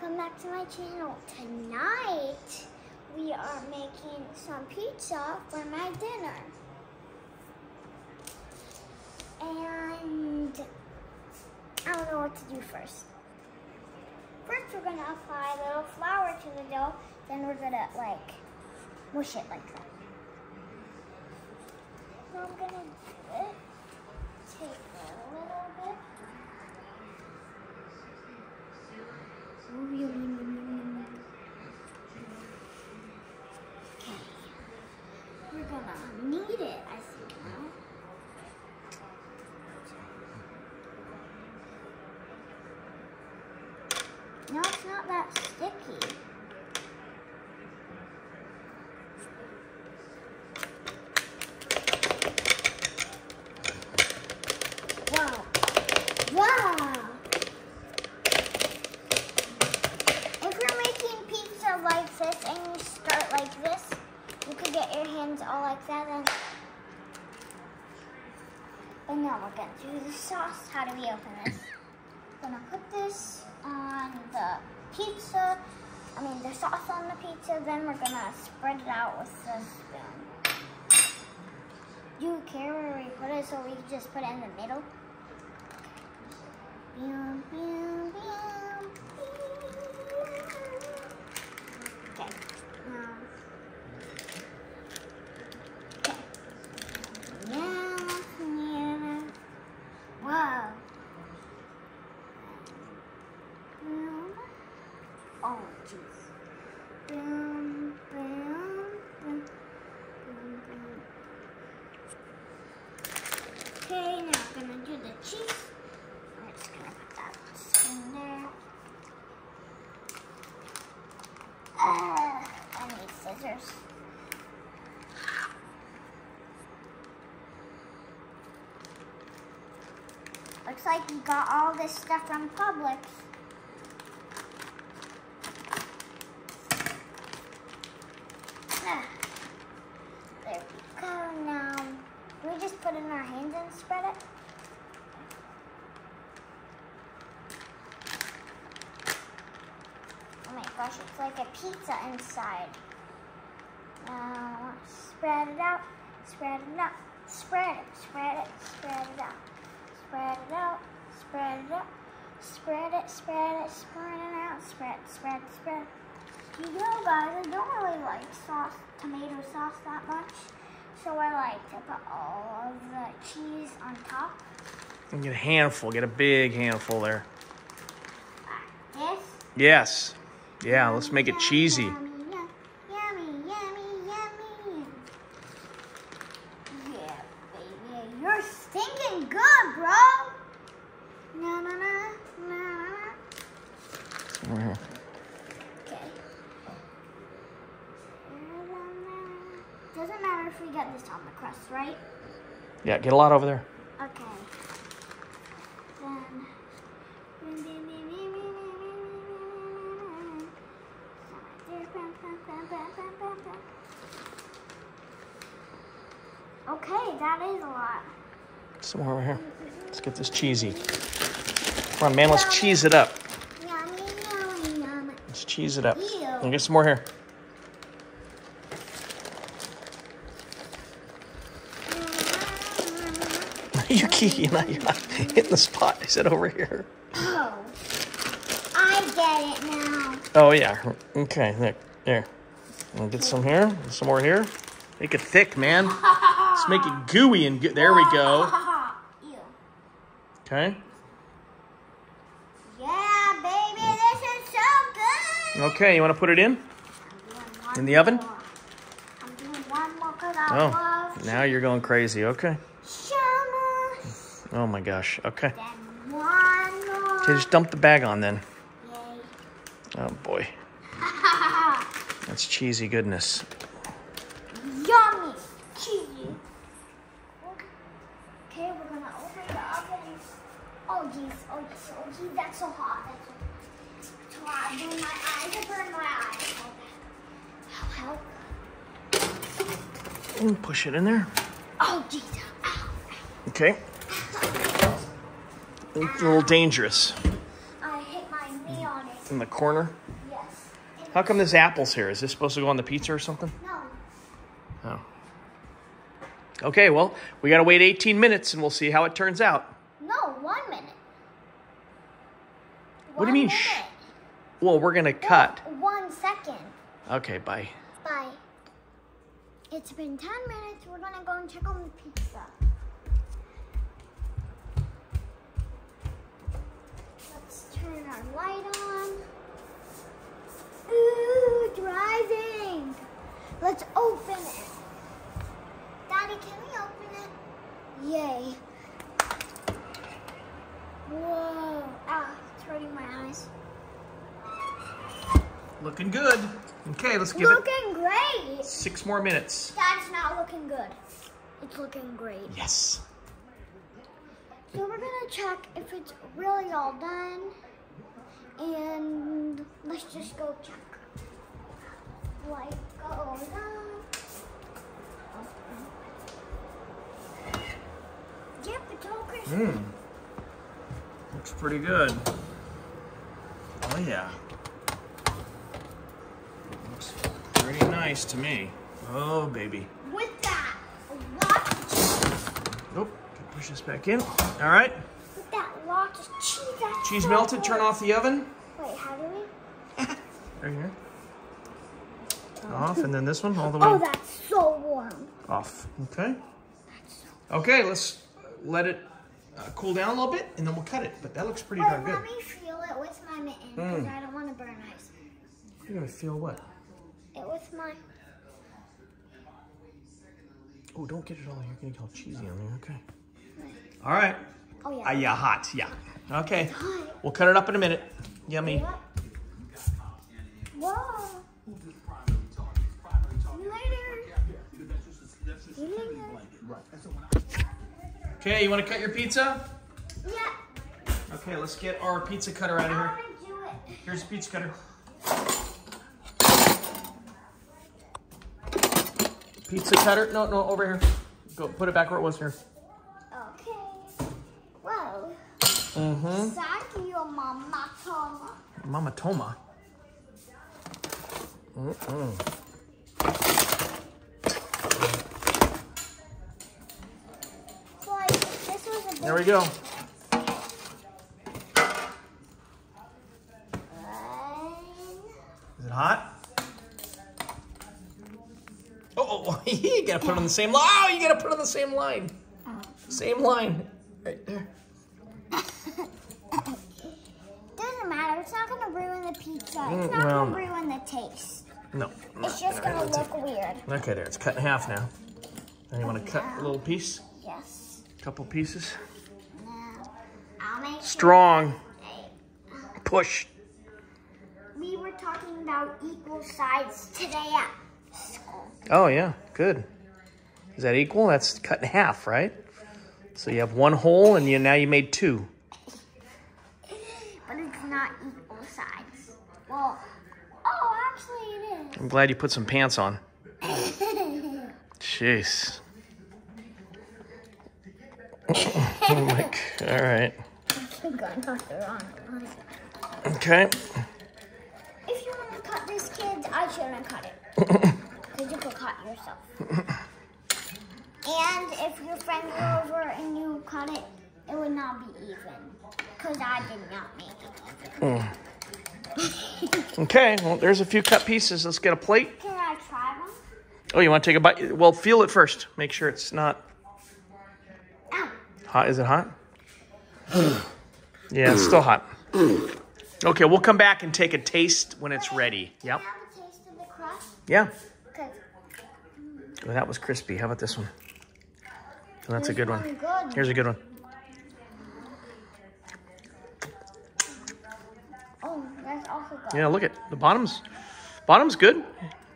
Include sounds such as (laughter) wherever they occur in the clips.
welcome back to my channel. Tonight, we are making some pizza for my dinner. And I don't know what to do first. First, we're gonna apply a little flour to the dough, then we're gonna like mush it like that. So I'm gonna do it. Take a little bit. We're gonna knead it, I see now. No, it's not that sticky. Wow. Wow. If you're making pizza like this and you start like this, you could get your hands all like that. And, but now we're gonna do the sauce. How do we open this? (laughs) gonna put this on the pizza. I mean the sauce on the pizza. Then we're gonna spread it out with the spoon. Do you care where we put it so we can just put it in the middle? Okay. Now. Okay. Yeah, yeah. Wow. Boom. Oh, jeez. Boom, boom, boom, boom. Okay, now I'm gonna do the cheese. I'm just gonna put that in there. Uh, I need scissors. Looks like you got all this stuff from Publix. Ah, there we go. Now, do we just put it in our hands and spread it? Oh my gosh, it's like a pizza inside. Now, spread it out, spread it out, spread it, spread it, spread it out, spread it out, spread it out, spread it, spread it, spread it out, spread, spread, spread. You know, guys, I don't really like sauce, tomato sauce that much, so I like to put all of the cheese on top. And get a handful. Get a big handful there. Like this. Yes. Yeah, let's make it cheesy. Yummy, yum- yummy, yummy, yummy. Yeah, baby, you're stinking good, bro. Na na na na. na. Okay. Doesn't matter if we get this on the crust, right? Yeah, get a lot over there. Okay. Then. Okay, that is a lot. Some more over here. Let's get this cheesy. Come on, man, let's cheese it up. Yummy, yummy, yummy. Let's cheese it up. Ew. And get some more here. (laughs) you keep you're not, you're not hitting the spot. I said over here. Oh, I get it now. Oh yeah. Okay. There. There. Get some here. Some more here. Make it thick, man. (laughs) Let's make it gooey and good. There we go. (laughs) Okay. Yeah, baby, this is so good. Okay. You want to put it in? I'm doing one In the oven? more. I'm doing one more because I Oh. Now you're going crazy. Okay. Oh my gosh. Okay. Then one more. Okay. Just dump the bag on then. Yay. Oh boy. (laughs) That's cheesy goodness. Yummy. Cheesy. Okay, we're gonna open the oven. Oh jeez, oh jeez, oh jeez, that's so hot. That's so, so hot. I burn my eyes. I burn my eyes. Help, help. And push it in there. Oh jeez. Ow. Okay. It's a little dangerous. I hit my knee on it. in the corner. Yes. How come this apple's here? Is this supposed to go on the pizza or something? No. Oh. Okay, well, we gotta wait 18 minutes and we'll see how it turns out. No, one minute. What do you mean, shh? Well, we're gonna cut. One second. Okay, bye. Bye. It's been 10 minutes. We're gonna go and check on the pizza. Let's turn our light on. Ooh, driving. Okay, let's give it Looking great. six more minutes. That's not looking good. It's looking great. Yes. So we're gonna check if it's really all done. And let's just go check. Like, oh, goes on. Yep, it's all. Mmm. Looks pretty good. Oh, yeah. Looks pretty nice to me. Oh, baby. With that, lots of cheese. Nope. Can push this back in. All right. With that lots of cheese. Cheese so melted. Turn off the oven. Wait, how do we? (laughs) Right here. Off, and then this one all the way Oh, that's so warm. off. Okay. Okay, let's let it uh, cool down a little bit, and then we'll cut it. But that looks pretty Wait, darn good. let me feel it with my mitten because I don't want to burn eyes. You're gonna feel what? It with. Oh, don't get it all. You're gonna get all cheesy on there. Okay. All right. Oh yeah. Ah, yeah, hot. Yeah. Okay. Hot. We'll cut it up in a minute. Yummy. What? Whoa. Later. Later. Okay, you want to cut your pizza? Yeah. Okay, let's get our pizza cutter out of here. want to do it. Here's a pizza cutter. Pizza cutter? No, no, over here. Go put it back where it was here. Okay. Whoa. Mm-hmm. Thank you, Mama Toma. Mama Toma. A big There we go. one. Is it hot? Oh, oh, you gotta put it on the same line. Oh, you gotta put it on the same line. Same line. Right there. Doesn't matter. It's not gonna ruin the pizza. It's Mm, not well, gonna ruin the taste. No. It's just gonna look weird. Okay, there. It's cut in half now. Then you want to cut a little piece? Yes. couple pieces. Now, I'll make sure. Strong. Hey, Push. We were talking about equal sides today at school. Oh, yeah. Good. Is that equal? That's cut in half, right? So you have one hole, and you now you made two. But it's not equal sides. Well, oh, actually it I'm glad you put some pants on. Jeez. (laughs) oh All right. (laughs) Okay. If you want to cut this, kids, I shouldn't cut it. (laughs) Because you could cut yourself. (laughs) and if your friend were over and you cut it, it would not be even. Because I did not make it even. Okay. Well, there's a few cut pieces. Let's get a plate. Can I try one? Oh, you want to take a bite? Well, feel it first. Make sure it's not Ow. hot. Is it hot? (sighs) yeah, it's still hot. Okay, we'll come back and take a taste when it's ready. Yep. Can I have a taste of the crust? Yeah. Oh, that was crispy. How about this one? Oh, that's a good one. Good. Here's a good one. Oh, that's also good. Yeah, look at the bottom's bottom's good.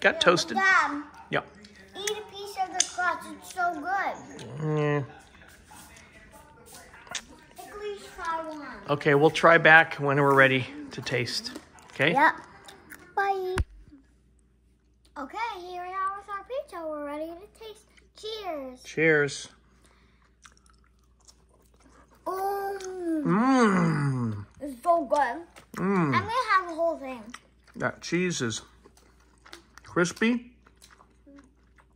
Got toasted. Dad, Yep. eat a piece of the crust. It's so good. Yeah. At least try one. Okay, we'll try back when we're ready to taste. Okay? Yep. Okay, here we are with our pizza. We're ready to taste. Cheers. Cheers. Oh, Mmm. it's so good. Mmm. I'm gonna have a whole thing. That cheese is crispy,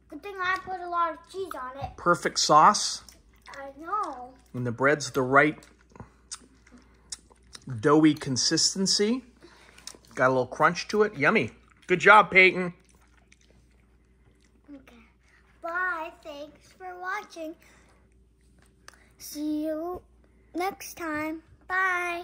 Good thing I put a lot of cheese on it. perfect sauce, I know. and the bread's the right doughy consistency. Got a little crunch to it. Yummy. Good job, Peyton. Okay. Bye. Thanks for watching. See you next time. Bye.